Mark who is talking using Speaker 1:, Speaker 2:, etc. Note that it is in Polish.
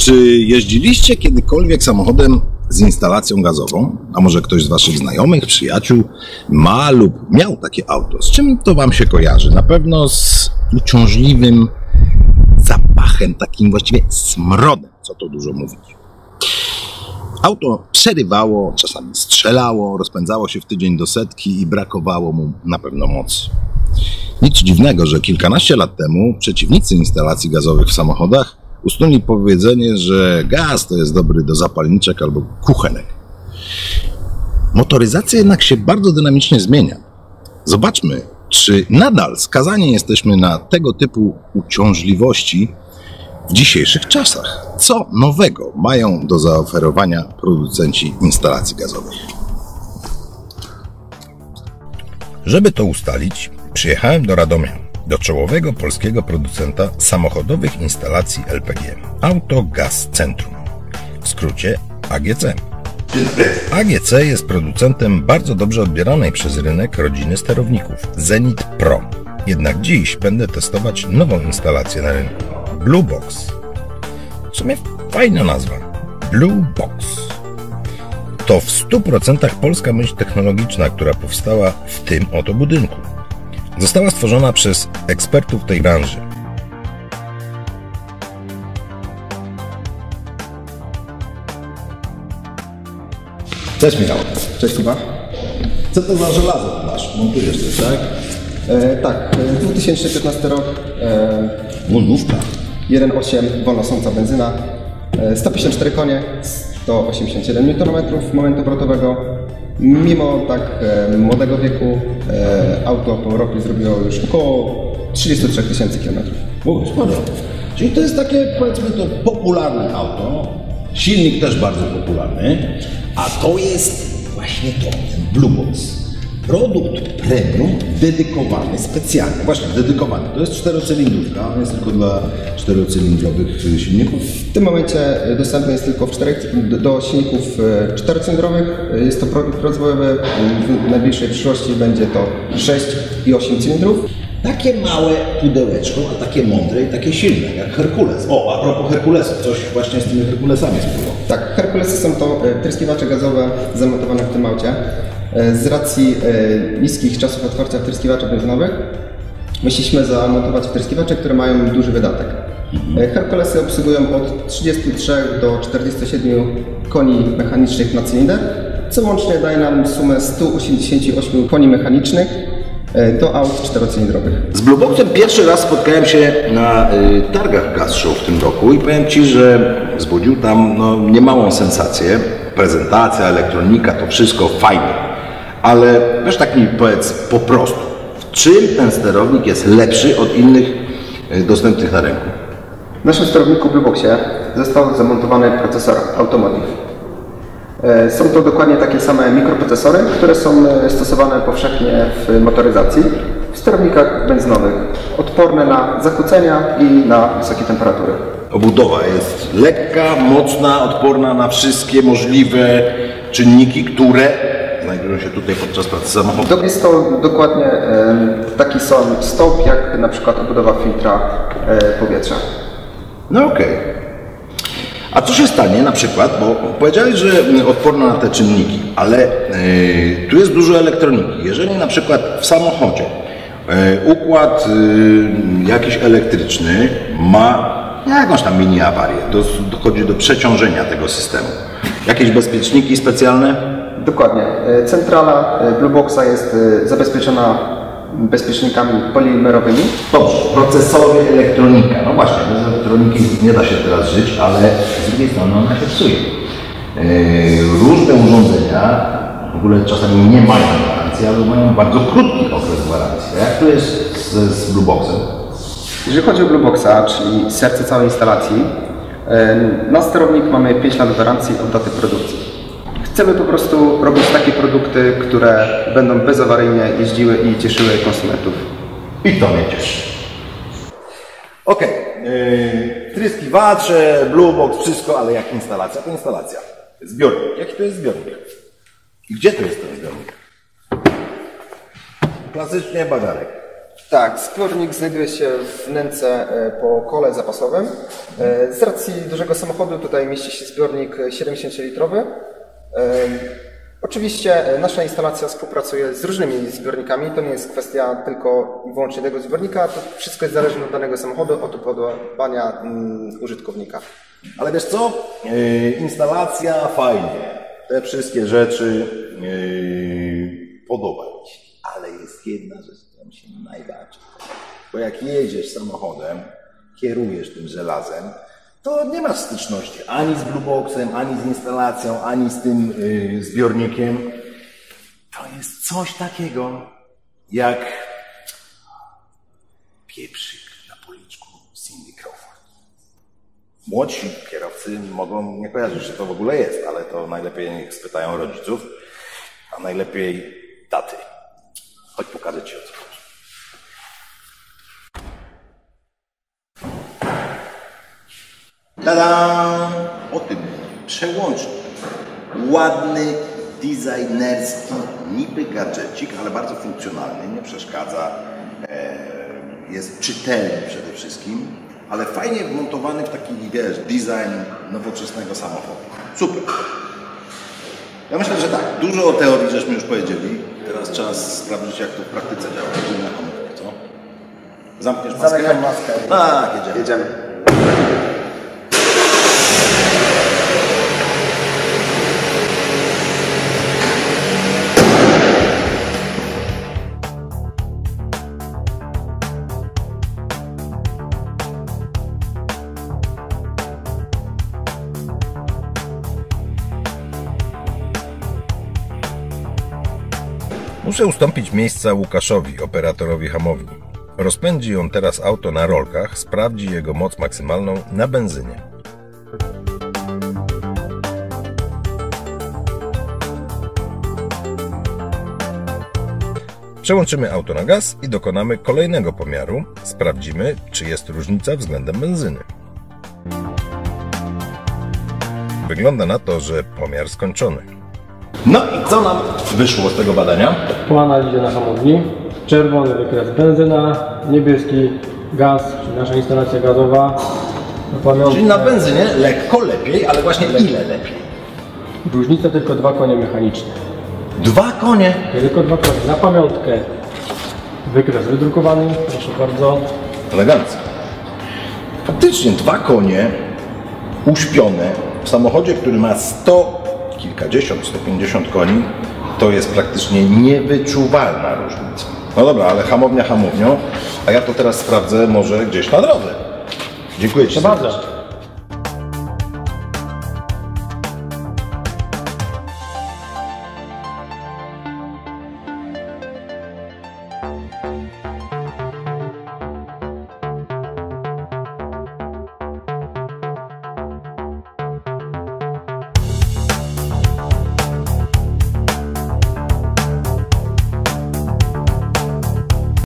Speaker 1: Czy jeździliście kiedykolwiek samochodem z instalacją gazową? A może ktoś z Waszych znajomych, przyjaciół ma lub miał takie auto? Z czym to Wam się kojarzy? Na pewno z uciążliwym zapachem, takim właściwie smrodem, co to dużo mówić. Auto przerywało, czasami strzelało, rozpędzało się w tydzień do setki i brakowało mu na pewno mocy. Nic dziwnego, że kilkanaście lat temu przeciwnicy instalacji gazowych w samochodach usnuli powiedzenie, że gaz to jest dobry do zapalniczek albo kuchenek. Motoryzacja jednak się bardzo dynamicznie zmienia. Zobaczmy, czy nadal skazani jesteśmy na tego typu uciążliwości w dzisiejszych czasach. Co nowego mają do zaoferowania producenci instalacji gazowych? Żeby to ustalić, przyjechałem do Radomia, do czołowego polskiego producenta samochodowych instalacji LPG Auto Gas Centrum, w skrócie AGC. AGC jest producentem bardzo dobrze odbieranej przez rynek rodziny sterowników Zenit Pro. Jednak dziś będę testować nową instalację na rynku Blue Box. W sumie fajna nazwa. Blue Box. To w 100% polska myśl technologiczna, która powstała w tym oto budynku. Została stworzona przez ekspertów tej branży.
Speaker 2: Cześć Michał.
Speaker 3: Cześć Kuba.
Speaker 2: Co to za żelazo masz? Montujesz coś, tak?
Speaker 3: E, tak, e, 2015 rok, e,
Speaker 2: Lądówka.
Speaker 3: 1.8 wolnosąca benzyna, e, 154 konie, 187 Nm momentu obrotowego. Mimo tak e, młodego wieku e, auto po Europie zrobiło już około 33 tysięcy kilometrów.
Speaker 2: O, sporo. Czyli to jest takie, powiedzmy to, popularne auto. Silnik też bardzo popularny. A to jest właśnie to, ten Blue Box. Produkt premium dedykowany specjalnie. Właśnie, dedykowany. To jest czterocylindrówka, on jest tylko dla czterocylindrowych y, silników.
Speaker 3: W tym momencie dostępny jest tylko w czterech, do- silników e, czterocylindrowych. Jest to produkt rozwojowy. W najbliższej przyszłości będzie to 6 i 8 cylindrów.
Speaker 2: Takie małe pudełeczko, a takie mądre i takie silne, jak Herkules. O, a propos Herkulesów, coś właśnie z tymi Herkulesami spływało.
Speaker 3: Tak, Herkulesy są to e, tryskiwacze gazowe zamontowane w tym aucie. E, Z racji e, niskich czasów otwarcia wtryskiwaczy benzynowych musieliśmy zamontować wtryskiwacze, które mają duży wydatek. E, Herkulesy obsługują od 33 do 47 koni mechanicznych na cylinder, co łącznie daje nam sumę 188 koni mechanicznych do aut czterocylindrowych.
Speaker 1: Z Blueboxem pierwszy raz spotkałem się na y, targach Gas Show w tym roku i powiem Ci, że wzbudził tam no, niemałą sensację. Prezentacja, elektronika, to wszystko fajne. Ale wiesz tak mi powiedz po prostu, w czym ten sterownik jest lepszy od innych y, dostępnych na rynku?
Speaker 3: W naszym sterowniku Blueboxie został zamontowany procesor Automotive. E, Są to dokładnie takie same mikroprocesory, które są e, stosowane powszechnie w motoryzacji w sterownikach benzynowych, odporne na zakłócenia i na wysokie temperatury.
Speaker 1: Obudowa jest lekka, mocna, odporna na wszystkie możliwe czynniki, które znajdują się tutaj podczas pracy samochodu.
Speaker 3: To Jest to dokładnie e, taki sam stop, jak na przykład obudowa filtra e, powietrza.
Speaker 1: No okej. A co się stanie na przykład, bo powiedziałeś, że odporna na te czynniki, ale yy, tu jest dużo elektroniki. Jeżeli na przykład w samochodzie yy, układ yy, jakiś elektryczny ma jakąś tam mini awarię, do, dochodzi do przeciążenia tego systemu. Jakieś bezpieczniki specjalne?
Speaker 3: Dokładnie. E, Centrala e, Blueboxa jest e, zabezpieczona bezpiecznikami polimerowymi.
Speaker 1: Dobrze, procesory, elektronika. No właśnie, bez elektroniki nie da się teraz żyć, ale z drugiej strony ona się psuje. Różne urządzenia w ogóle czasami nie mają gwarancji, ale mają bardzo krótki okres gwarancji. Jak to jest z, z Blueboxem?
Speaker 3: Jeżeli chodzi o Blueboxa, czyli serce całej instalacji, na sterownik mamy 5 lat gwarancji od daty produkcji. Chcemy po prostu robić takie produkty, które będą bezawaryjnie jeździły i cieszyły konsumentów.
Speaker 1: I to mnie cieszy. Okej, yy, tryskiwacze, Bluebox, wszystko, ale jak instalacja, to instalacja. Zbiornik. Jaki to jest zbiornik? I gdzie to jest ten zbiornik? Klasycznie bagarek.
Speaker 3: Tak, zbiornik znajduje się w wnęce e, po kole zapasowym. E, Z racji dużego samochodu tutaj mieści się zbiornik e, 70-litrowy. E, Oczywiście e, nasza instalacja współpracuje z różnymi zbiornikami. To nie jest kwestia tylko i wyłącznie tego zbiornika. To wszystko jest zależne od danego samochodu, od upodobania mm, użytkownika.
Speaker 1: Ale wiesz co? Yy, instalacja fajnie. Te wszystkie rzeczy yy, podoba mi się. Ale jest jedna rzecz, która mi się najbardziej podoba. Bo jak jedziesz samochodem, kierujesz tym żelazem, to nie masz styczności ani z Blueboxem, ani z instalacją, ani z tym yy, zbiornikiem. To jest coś takiego, jak pieprzyk na policzku Cindy Crawford. Młodsi kierowcy mogą nie kojarzyć, że to w ogóle jest, ale to najlepiej niech spytają rodziców, a najlepiej taty. Chodź pokażę Ci o co chodzi. Tada! O tym przełącznik. Ładny, designerski, niby gadżecik, ale bardzo funkcjonalny, nie przeszkadza. E, jest czytelny przede wszystkim, ale fajnie wmontowany w taki, wiesz, design nowoczesnego samochodu. Super. Ja myślę, że tak, dużo o teorii żeśmy już powiedzieli. Teraz czas sprawdzić, jak to w praktyce działa. Jedziemy na komórkę, co? Zamkniesz maskę?
Speaker 3: Zamykam maskę.
Speaker 1: Tak, jedziemy.
Speaker 3: Jedziemy.
Speaker 4: Muszę ustąpić miejsca Łukaszowi, operatorowi hamowni. Rozpędzi on teraz auto na rolkach, sprawdzi jego moc maksymalną na benzynie. Przełączymy auto na gaz i dokonamy kolejnego pomiaru. Sprawdzimy, czy jest różnica względem benzyny. Wygląda na to, że pomiar skończony.
Speaker 1: No i co nam wyszło z tego badania?
Speaker 5: Po analizie na hamowni czerwony wykres benzyna, niebieski gaz, czyli nasza instalacja gazowa. Na pamiątkę
Speaker 1: Czyli na benzynie lekko lepiej, ale właśnie ile lepiej?
Speaker 5: różnica tylko dwa konie mechaniczne.
Speaker 1: Dwa konie.
Speaker 5: Tylko dwa konie. Na pamiątkę wykres wydrukowany, proszę bardzo.
Speaker 1: Elegancko. Faktycznie dwa konie uśpione w samochodzie, który ma 100, kilkadziesiąt, 150 koni, to jest praktycznie niewyczuwalna różnica. No dobra, ale hamownia hamownią, a ja to teraz sprawdzę może gdzieś na drodze. Dziękuję Ci.
Speaker 5: Bardzo.